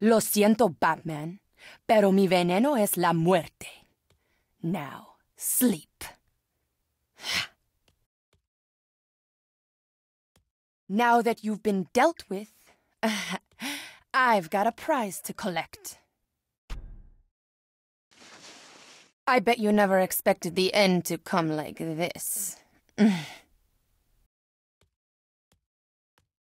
Lo siento, Batman, pero mi veneno es la muerte. Now, sleep. Now that you've been dealt with, I've got a prize to collect. I bet you never expected the end to come like this.